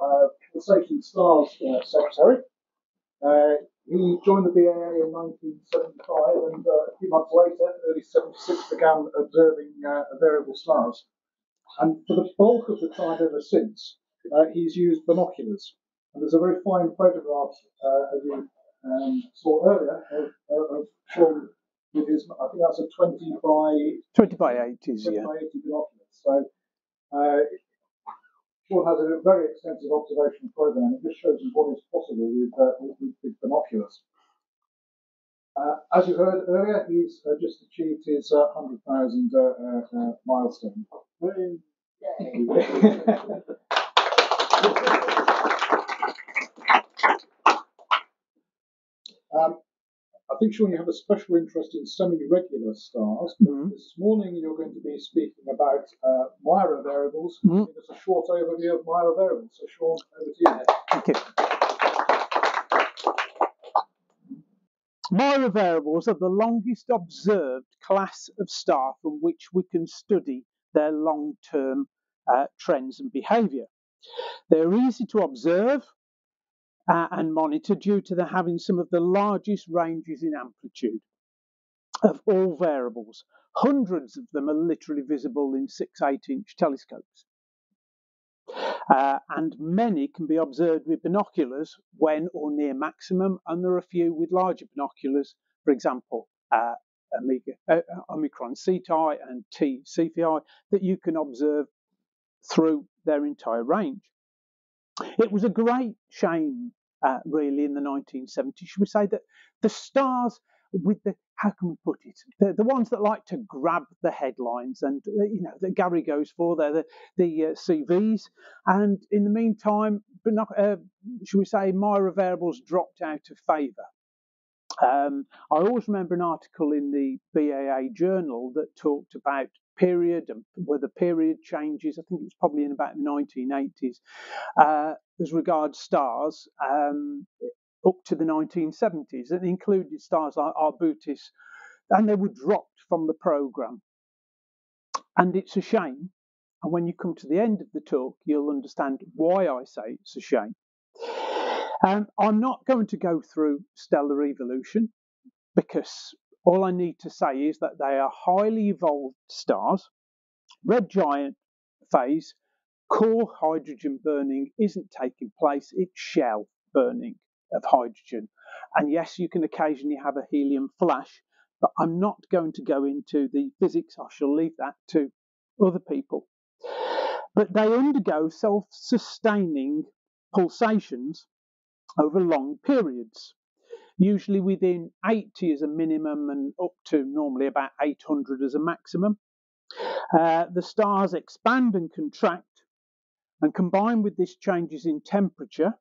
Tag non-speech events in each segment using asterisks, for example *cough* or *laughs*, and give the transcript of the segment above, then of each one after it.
uh, Forsaken Stars uh, secretary. Uh, he joined the BAA in 1975 and uh, a few months later, early 76, began observing uh, variable stars. And for the bulk of the time ever since, uh, he's used binoculars. And there's a very fine photograph, uh, as you um, saw earlier, of, of Shaun with his, I think that's a 20 by 20 by 80s, 20 yeah. by 80 binoculars. So uh, Shaun has a very extensive observation program. It just shows you what is possible with, uh, with, with binoculars. Uh, as you heard earlier, he's uh, just achieved his uh, 100,000 uh, uh, milestone. *laughs* um, I think, Shaun, you have a special interest in semi-regular stars. Mhm. This morning, you're going to be speaking about uh, Mira variables. Mhm. Give us a short overview of Mira variables. So, Shaun, over to you. Thank you. Mira variables are the longest observed class of star from which we can study their long-term uh, trends and behaviour. They're easy to observe uh, and monitor due to their having some of the largest ranges in amplitude of all variables. Hundreds of them are literally visible in 6 8 inch telescopes. Uh, and many can be observed with binoculars when or near maximum, and there are a few with larger binoculars, for example, uh, Omega, uh, Omicron Ceti and T that you can observe through their entire range. It was a great shame, uh, really, in the 1970s, should we say, that the stars with the how can we put it? The, the ones that like to grab the headlines and uh, you know that Gary goes for, they're the the uh, CVs, and in the meantime, but not, uh, should we say, Mira variables dropped out of favour. Um, I always remember an article in the BAA journal that talked about period and where the period changes. I think it was probably in about the 1980s uh, as regards stars. Um, up to the 1970s and included stars like Arbutus, and they were dropped from the programme. And it's a shame. And when you come to the end of the talk, you'll understand why I say it's a shame. Um, I'm not going to go through stellar evolution because all I need to say is that they are highly evolved stars. Red giant phase, core hydrogen burning isn't taking place, it's shell burning of hydrogen. And yes, you can occasionally have a helium flash, but I'm not going to go into the physics. I shall leave that to other people. But they undergo self sustaining pulsations over long periods, usually within 80 as a minimum and up to normally about 800 as a maximum. Uh, the stars expand and contract, and combined with this changes in temperature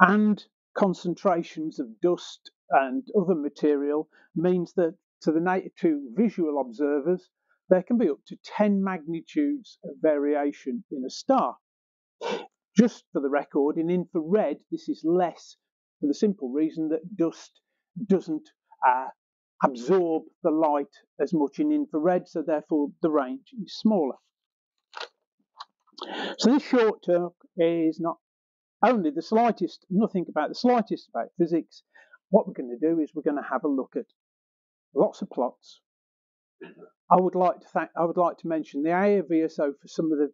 and concentrations of dust and other material means that to the native to visual observers there can be up to 10 magnitudes of variation in a star. Just for the record, in infrared, this is less for the simple reason that dust doesn't uh, absorb the light as much in infrared, so therefore the range is smaller. So this short talk is not only the slightest, nothing about the slightest about physics. What we're going to do is we're going to have a look at lots of plots. I would like to thank, I would like to mention the AAVSO for some of the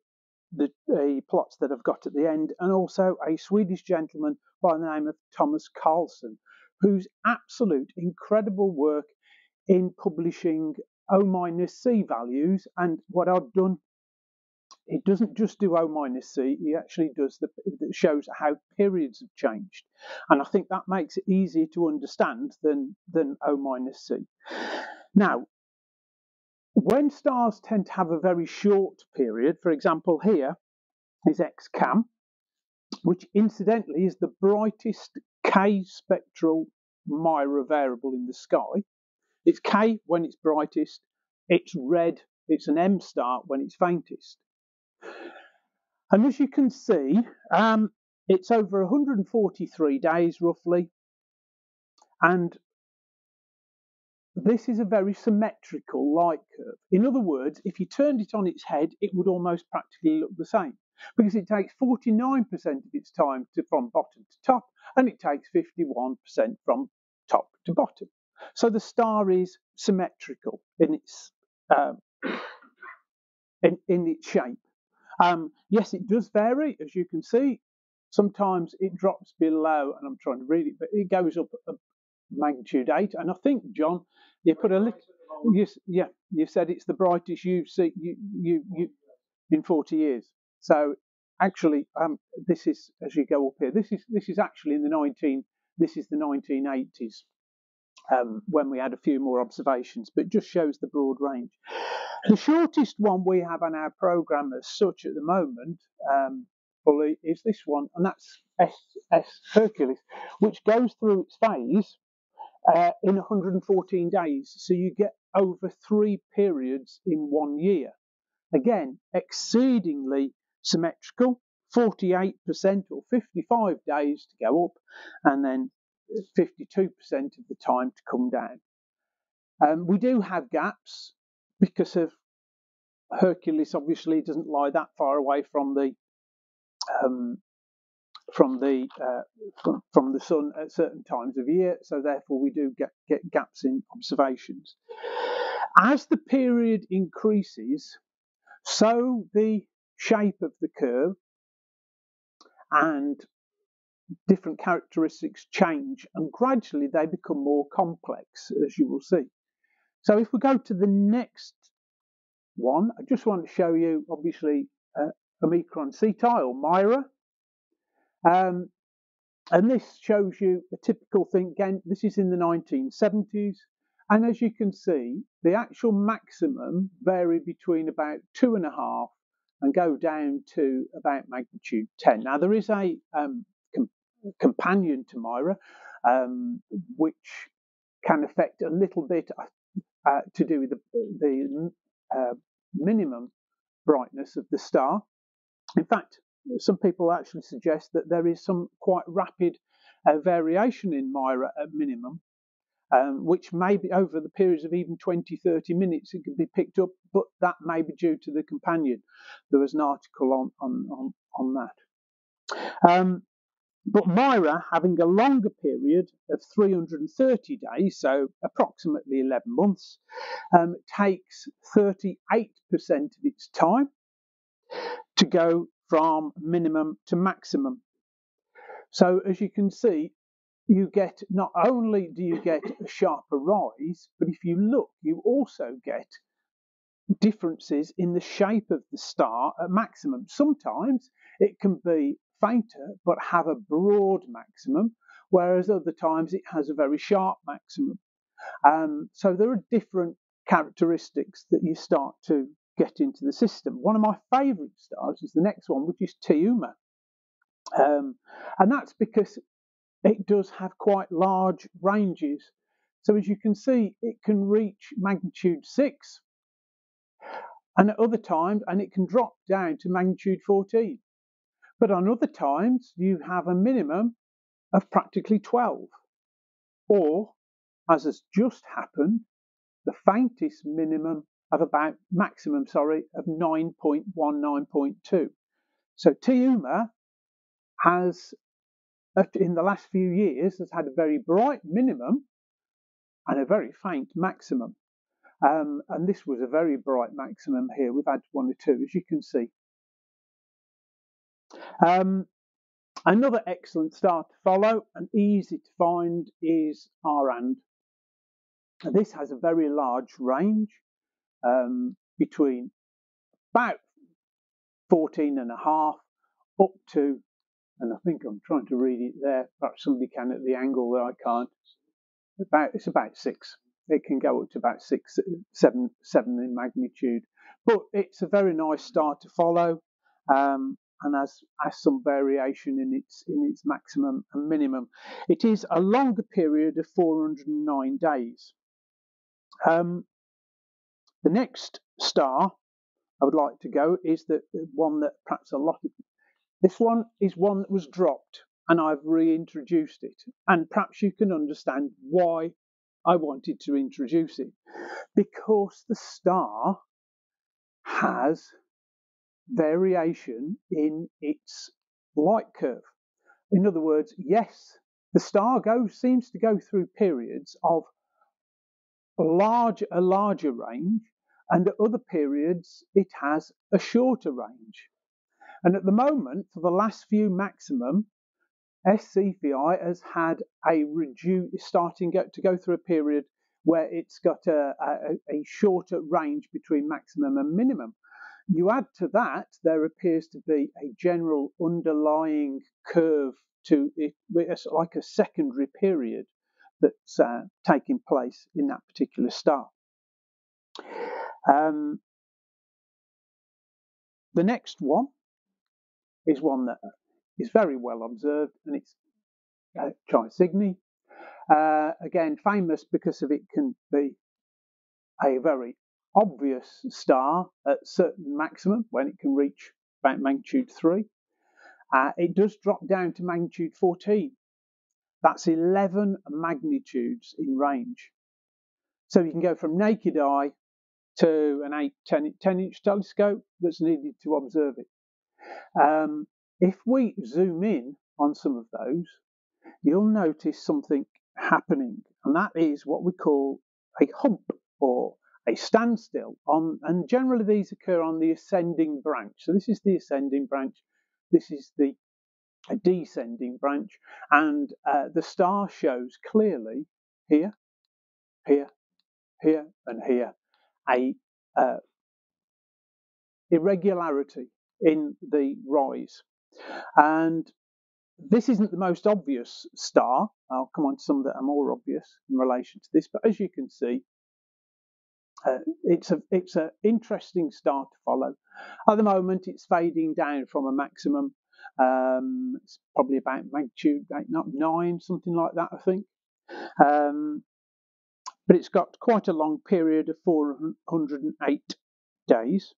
the plots that I've got at the end, and also a Swedish gentleman by the name of Thomas Karlsson, whose absolute incredible work in publishing O minus C values. And what I've done, it doesn't just do O minus C, he actually does the shows how periods have changed. And I think that makes it easier to understand than, than O minus C. Now, when stars tend to have a very short period, for example, here is X Cam, which incidentally is the brightest K spectral Mira variable in the sky. It's K when it's brightest, it's red, it's an M star when it's faintest. And as you can see, um, it's over 143 days roughly, and this is a very symmetrical light curve. In other words, if you turned it on its head, it would almost practically look the same. because it takes 49% of its time to, from bottom to top and it takes 51% from top to bottom. So the star is symmetrical in its um, *coughs* in, in its shape. Um, yes, it does vary, as you can see. Sometimes it drops below, and I'm trying to read it, but it goes up magnitude eight. And I think, John, you put a little, you, yeah, you said it's the brightest you've seen you, you, you, in 40 years. So actually, um, this is as you go up here. This is this is actually in the 19. This is the 1980s um, when we had a few more observations, but just shows the broad range. The shortest one we have on our program as such at the moment um, fully is this one, and that's S, S Hercules, which goes through its phase uh, in 114 days. So you get over three periods in one year. Again, exceedingly symmetrical, 48% or 55 days to go up, and then 52% of the time to come down. Um, we do have gaps because of Hercules. Obviously, doesn't lie that far away from the um, from the uh, from, the sun at certain times of year. So therefore, we do get, get gaps in observations. As the period increases, so the shape of the curve and different characteristics change and gradually they become more complex, as you will see. So if we go to the next one, I just want to show you, obviously, uh, Omicron Cetus or Mira. Um, and this shows you a typical thing. Again, this is in the 1970s. And as you can see, the actual maximum varied between about two and a half and go down to about magnitude 10. Now, there is a um, companion to Mira, um, which can affect a little bit uh, uh, to do with the, the uh, minimum brightness of the star. In fact, some people actually suggest that there is some quite rapid uh, variation in Mira at minimum, um, which may be over the periods of even 20, 30 minutes, it can be picked up, but that may be due to the companion. There was an article on, on, on, on that. Um, but Mira, having a longer period of 330 days, so approximately 11 months, um, takes 38% of its time to go from minimum to maximum. So as you can see, you get not only do you get a sharper rise, but if you look, you also get differences in the shape of the star at maximum. Sometimes it can be fainter but have a broad maximum, whereas other times it has a very sharp maximum. Um, so there are different characteristics that you start to get into the system. One of my favourite stars is the next one, which is T-UMA. Um, and that's because it does have quite large ranges. So as you can see, it can reach magnitude 6 and at other times, and it can drop down to magnitude 14. But on other times, you have a minimum of practically 12. Or, as has just happened, the faintest minimum of about maximum, sorry, of 9.19.2. So T-UMA has, in the last few years, has had a very bright minimum and a very faint maximum. Um, and this was a very bright maximum here. We've had one or two, as you can see. Um, another excellent star to follow and easy to find is R And. This has a very large range um, between about 14 and a half up to, and I think I'm trying to read it there, perhaps somebody can at the angle that I can't. About It's about six. It can go up to about six, seven, seven in magnitude. But it's a very nice star to follow. Um, and has, has some variation in its in its maximum and minimum. It is a longer period of 409 days. Um, the next star I would like to go is the one that perhaps a lot of this one is one that was dropped and I've reintroduced it. And perhaps you can understand why I wanted to introduce it. Because the star has variation in its light curve. In other words, yes, the star goes seems to go through periods of large a larger range, and at other periods it has a shorter range. And at the moment, for the last few maximum, SCFI has had a reduce starting to go through a period where it's got a, a, a shorter range between maximum and minimum. You add to that, there appears to be a general underlying curve to it, it's like a secondary period that's uh, taking place in that particular star. Um, the next one is one that is very well observed, and it's uh, Chi Cygni. Uh, again, famous because of it can be a very obvious star at certain maximum when it can reach about magnitude 3. Uh, it does drop down to magnitude 14. That's 11 magnitudes in range. So you can go from naked eye to an 8, 10, 10 inch telescope that's needed to observe it. Um, if we zoom in on some of those, you'll notice something happening, and that is what we call a hump or a standstill on and generally these occur on the ascending branch so this is the ascending branch this is the descending branch and uh, the star shows clearly here here here and here a uh, irregularity in the rise and this isn't the most obvious star i'll come on to some that are more obvious in relation to this but as you can see uh, it's a it's an interesting star to follow. At the moment, it's fading down from a maximum. Um, it's probably about magnitude eight, not nine, something like that, I think. Um, but it's got quite a long period of 408 days.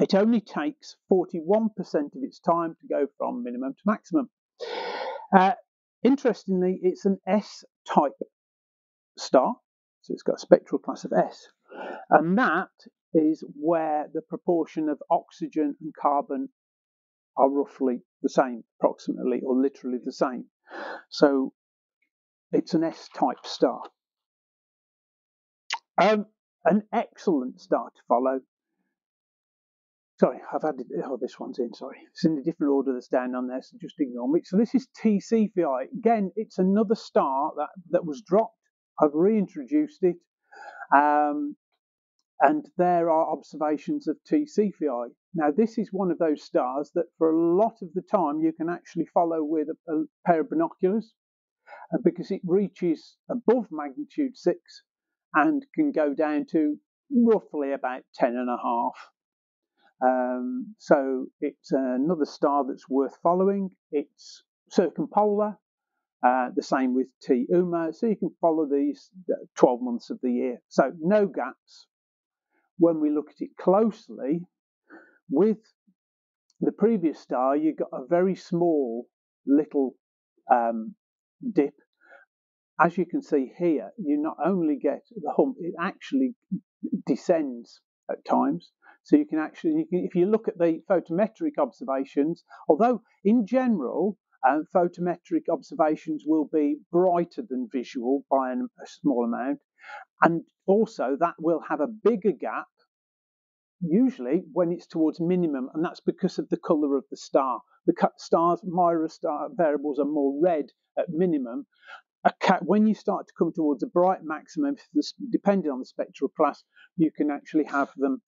It only takes 41% of its time to go from minimum to maximum. Uh, interestingly, it's an S type star, so it's got a spectral class of S. And that is where the proportion of oxygen and carbon are roughly the same, approximately, or literally the same. So it's an S type star. Um, an excellent star to follow. Sorry, I've added, oh, this one's in, sorry. It's in a different order that's down on there, so just ignore me. So this is T Cephei. Again, it's another star that, that was dropped. I've reintroduced it. Um, and there are observations of T Cephei. Now, this is one of those stars that for a lot of the time you can actually follow with a, a pair of binoculars uh, because it reaches above magnitude 6 and can go down to roughly about 10 and a half. Um, so it's another star that's worth following. It's circumpolar, uh, the same with T Uma. So you can follow these uh, 12 months of the year. So no gaps when we look at it closely, with the previous star, you've got a very small little um, dip. As you can see here, you not only get the hump, it actually descends at times. So you can actually, you can, if you look at the photometric observations, although in general, uh, photometric observations will be brighter than visual by an, a small amount, and also that will have a bigger gap usually when it's towards minimum, and that's because of the colour of the star. The stars, Mira star variables are more red at minimum. When you start to come towards a bright maximum, depending on the spectral class, you can actually have them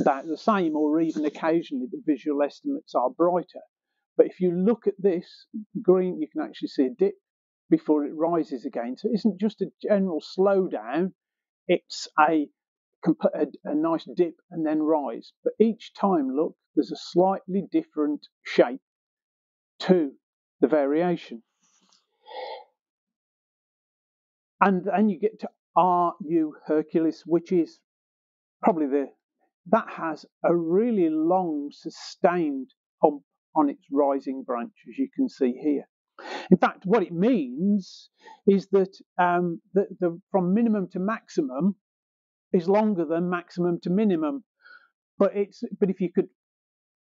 about the same, or even occasionally the visual estimates are brighter. But if you look at this green, you can actually see a dip before it rises again. So it isn't just a general slowdown, it's a, a, a nice dip and then rise. But each time, look, there's a slightly different shape to the variation. And then you get to RU Hercules, which is probably the that has a really long sustained hump on its rising branch, as you can see here. In fact, what it means is that um, the, the, from minimum to maximum is longer than maximum to minimum. But it's but if you could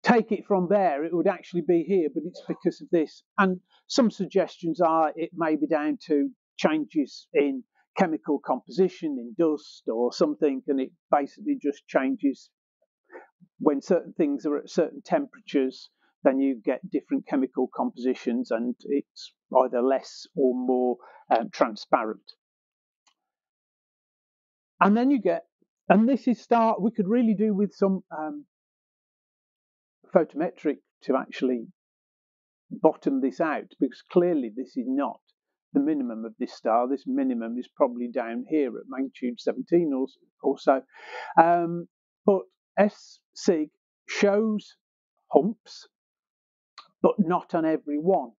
take it from there, it would actually be here, but it's because of this. And some suggestions are it may be down to changes in chemical composition, in dust or something, and it basically just changes when certain things are at certain temperatures. Then you get different chemical compositions, and it's either less or more um, transparent. And then you get, and this is start. We could really do with some um, photometric to actually bottom this out because clearly this is not the minimum of this star. This minimum is probably down here at magnitude 17 or, or so. Um, but S Cyg shows humps, but not on every one.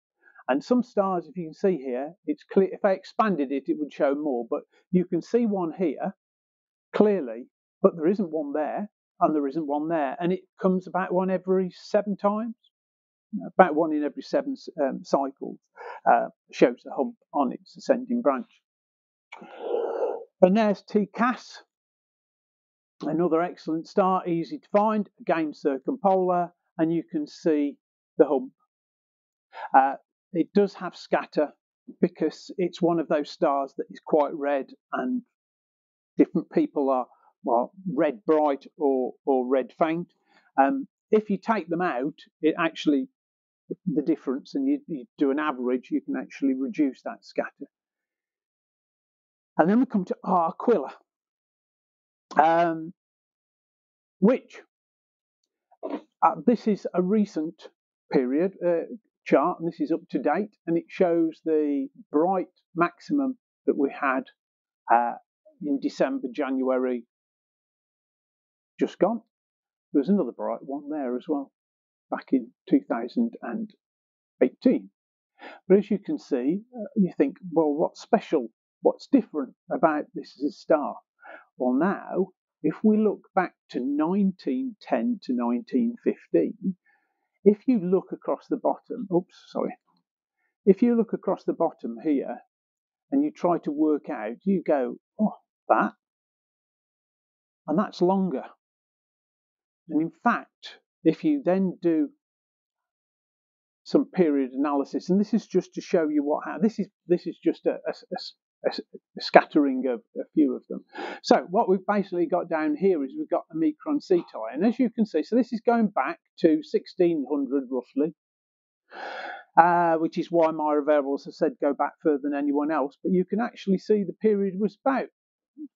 And some stars, if you can see here, it's clear. If I expanded it, it would show more. But you can see one here clearly, but there isn't one there and there isn't one there. And it comes about one every seven times, about one in every seven um, cycles, uh, shows a hump on its ascending branch. And there's T Cas, another excellent star, easy to find, again circumpolar, and you can see the hump. Uh, it does have scatter because it's one of those stars that is quite red and different people are well, red bright or, or red faint. Um, if you take them out, it actually, the difference, and you, you, do an average, you can actually reduce that scatter. And then we come to R Aquila, um, which uh, this is a recent period uh, chart, and this is up to date, and it shows the bright maximum that we had uh, in December, January just gone. There's another bright one there as well, back in 2018. But as you can see, uh, you think, well, what's special? What's different about this as a star? Well, now, if we look back to 1910 to 1915, if you look across the bottom, oops, sorry, if you look across the bottom here and you try to work out, you go, oh, that, and that's longer. And in fact, if you then do some period analysis, and this is just to show you what this is this is just a, a, a, a, scattering of a few of them. So what we've basically got down here is we've got Omicron Cetus, and as you can see, so this is going back to 1600 roughly. Uh, which is why my variables have said go back further than anyone else. But you can actually see the period was about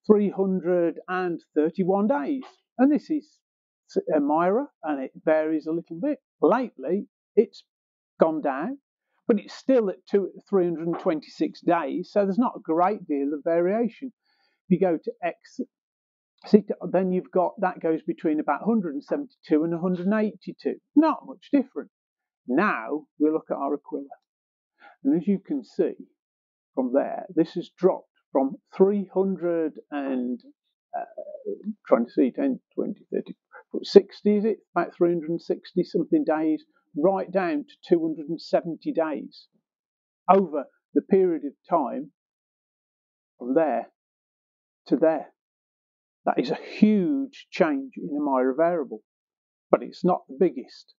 331 days. And this is Mira, and it varies a little bit. Lately, it's gone down, but it's still at two, 326 days, so there's not a great deal of variation. If you go to X, then you've got that goes between about 172 and 182. Not much different. Now we look at R Aquila, and as you can see from there, this has dropped from 300 and uh, trying to see 10, 20, 30, 60 is it? About 360 something days, right down to 270 days over the period of time from there to there. That is a huge change in a Mira variable, but it's not the biggest.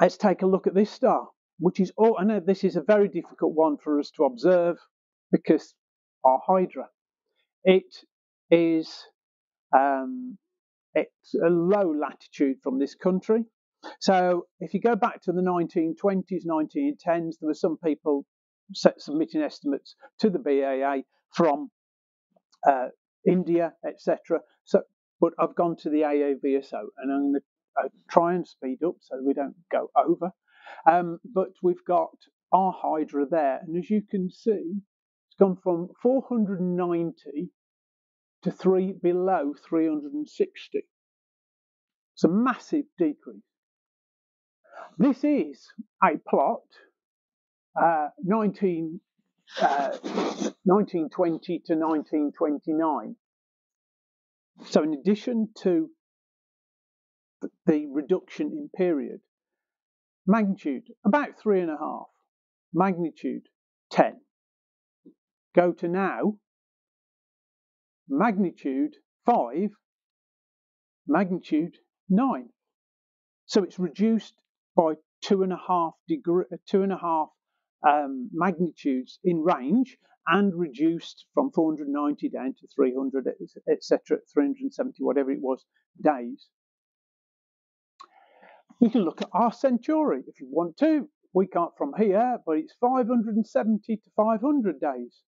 Let's take a look at this star, which is, oh, I know this is a very difficult one for us to observe because R Hydra. It is um, it's a low latitude from this country. So if you go back to the 1920s, 1910s, there were some people submitting estimates to the BAA from uh, India, etc. So, but I've gone to the AAVSO and I'm going to uh, try and speed up so we don't go over. Um, but we've got R Hydra there, and as you can see, gone from 490 to three below 360. It's a massive decrease. This is a plot, uh, 19, uh, 1920 to 1929. So, in addition to the reduction in period, magnitude about three and a half, magnitude 10. Go to now, magnitude 5, magnitude 9. So it's reduced by two and a half degree, two and a half um, magnitudes in range and reduced from 490 down to 300, etc., 370, whatever it was, days. We can look at R Centauri if you want to. We can't from here, but it's 570 to 500 days.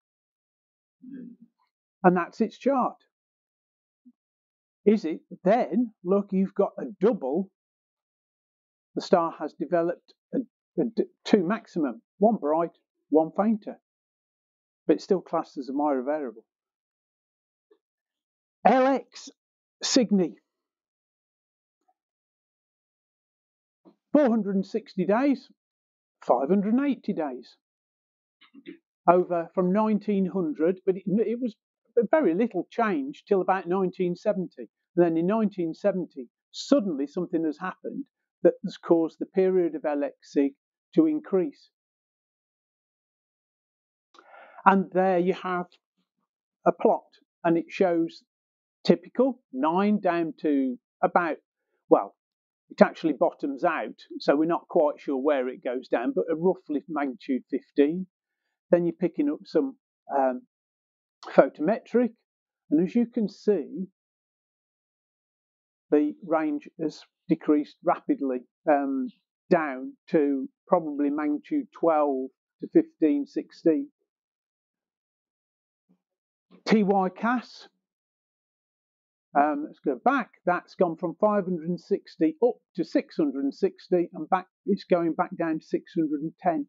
And that's its chart. Is it then, look, you've got a double. The star has developed a, two maximum, one bright, one fainter. But still classed as a Mira variable. LX Cygni 460 days, 580 days. Over from 1900, but it, it was very little change till about 1970. And then in 1970, suddenly something has happened that has caused the period of LX Cyg to increase. And there you have a plot, and it shows typical 9 down to about, well, it actually bottoms out, so we're not quite sure where it goes down, but a roughly magnitude 15. Then you're picking up some um, photometric, and as you can see, the range has decreased rapidly um, down to probably magnitude 12 to 15, 16. TY CAS um, let's go back. That's gone from 560 up to 660 and back. It's going back down to 610.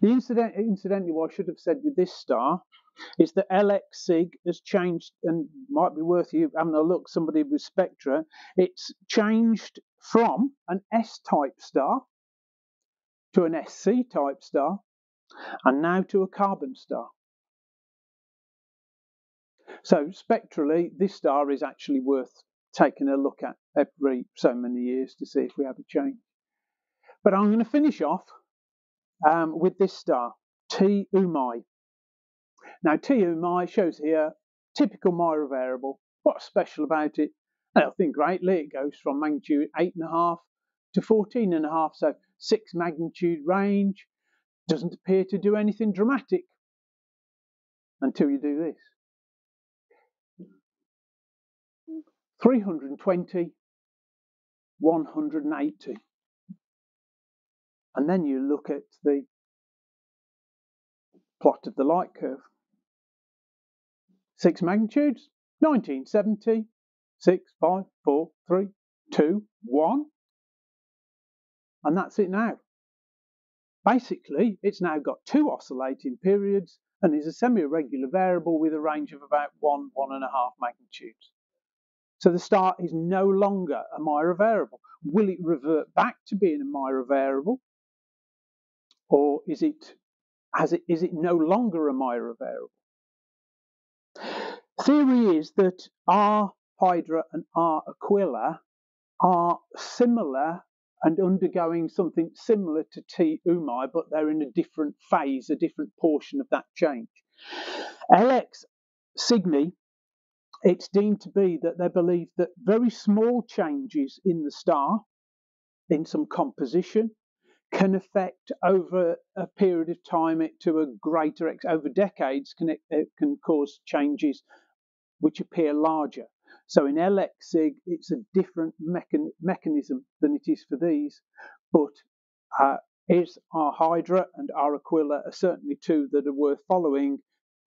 The incident, incidentally, what I should have said with this star is that LX Cyg has changed, and might be worth you having a look. Somebody with Spectra, it's changed from an S-type star to an SC type star, and now to a carbon star. So spectrally, this star is actually worth taking a look at every so many years to see if we have a change. But I'm going to finish off um, with this star, T UMi. Now T UMi shows here typical Mira variable. What's special about it? Nothing greatly. It goes from magnitude 8.5 to 14.5, so 6 magnitude range. Doesn't appear to do anything dramatic until you do this. 320, 180. And then you look at the plot of the light curve. Six magnitudes, 1970, 6, 5, 4, 3, 2, 1. And that's it now. Basically, it's now got two oscillating periods and is a semi-irregular variable with a range of about one, one and a half magnitudes. So the star is no longer a Mira variable. Will it revert back to being a Mira variable? Or is it, has it, is it no longer a Mira variable? Theory is that R Hydra and R Aquila are similar and undergoing something similar to T UMi, but they're in a different phase, a different portion of that change. LX Cygni it's deemed to be that they believe that very small changes in the star, in some composition, can affect over a period of time to a greater ex- over decades can it can cause changes which appear larger. So in LX Cyg, it's a different mechan- mechanism than it is for these, but uh, is R Hydra and R Aquila are certainly two that are worth following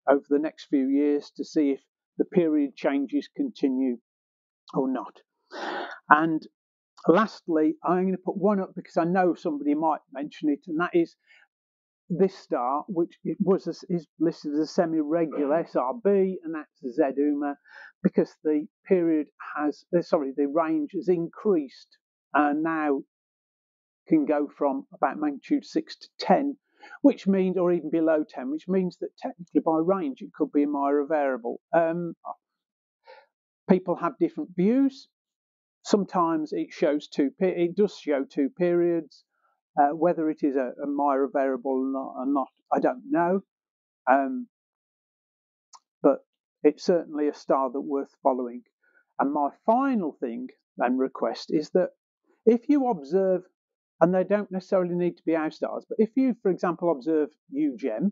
over the next few years to see if the period changes continue or not. And lastly, I'm going to put one up because I know somebody might mention it, and that is this star, which it was a, is listed as a semi-regular SRB, and that's Z UMA, because the period has, uh, sorry, the range has increased and now can go from about magnitude 6 to 10 which means, or even below 10, which means that technically by range it could be a Mira variable. Um, people have different views. Sometimes it shows two, it does show two periods. Uh, whether it is a, a Mira variable or not, or not, I don't know. Um, but it's certainly a star that worth following. And my final thing and request is that if you observe, and they don't necessarily need to be our stars, but if you, for example, observe UGEM,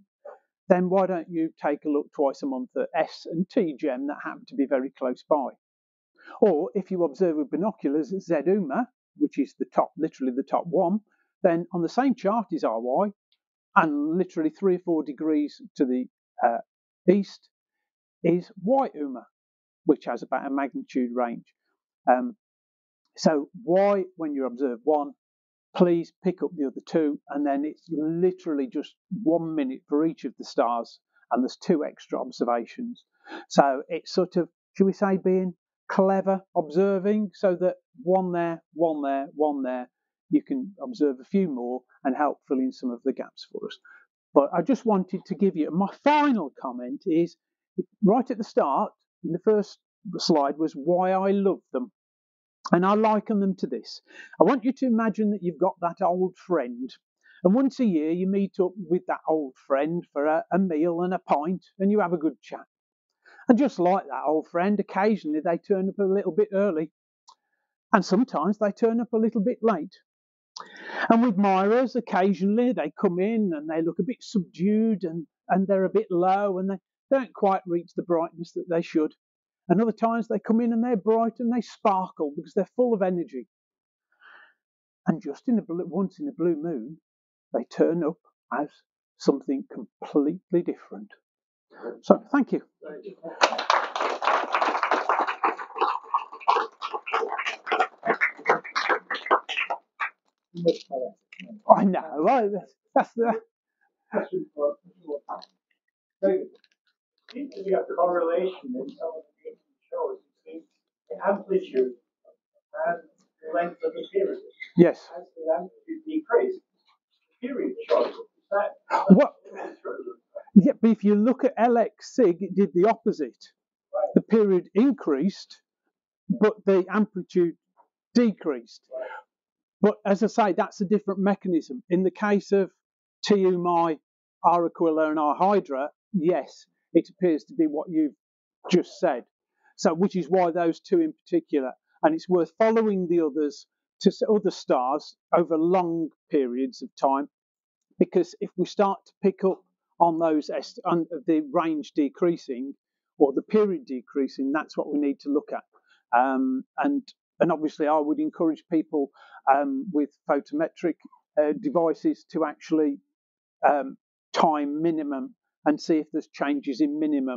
then why don't you take a look twice a month at S and T gem that happen to be very close by? Or if you observe with binoculars Z UMA, which is the top, literally the top one, then on the same chart is RY, and literally three or four degrees to the uh, east is Y UMA, which has about a magnitude range. Um, so Y, when you observe one, please pick up the other two, and then it's literally just one minute for each of the stars, and there's two extra observations. So it's sort of, should we say, being clever observing, so that one there, one there, one there, you can observe a few more and help fill in some of the gaps for us. But I just wanted to give you my final comment is right at the start, in the first slide, was why I love them. And I liken them to this. I want you to imagine that you've got that old friend, and once a year you meet up with that old friend for a, a meal and a pint, and you have a good chat. And just like that old friend, occasionally they turn up a little bit early, and sometimes they turn up a little bit late. And with Miras, occasionally they come in and they look a bit subdued and, and they're a bit low and they don't quite reach the brightness that they should. And other times they come in and they're bright and they sparkle because they're full of energy. And just in the blue, once in a blue moon, they turn up as something completely different. So, thank you. I know, right? That's the. David, seems to be a correlation in some of the between the amplitude and the length of the period. Yes. As the amplitude decreases, the period shows that. What? Yeah, but if you look at LX Cyg, it did the opposite. Right. The period increased, but the amplitude decreased. Right. But as I say, that's a different mechanism. In the case of T UMi, R Aquila, and R Hydra, yes, it appears to be what you've just said. So, which is why those two in particular, and it's worth following the others to other stars over long periods of time, because if we start to pick up on those on the range decreasing or the period decreasing, that's what we need to look at. Um, and and obviously, I would encourage people um, with photometric uh, devices to actually um, time minimum and see if there's changes in minimum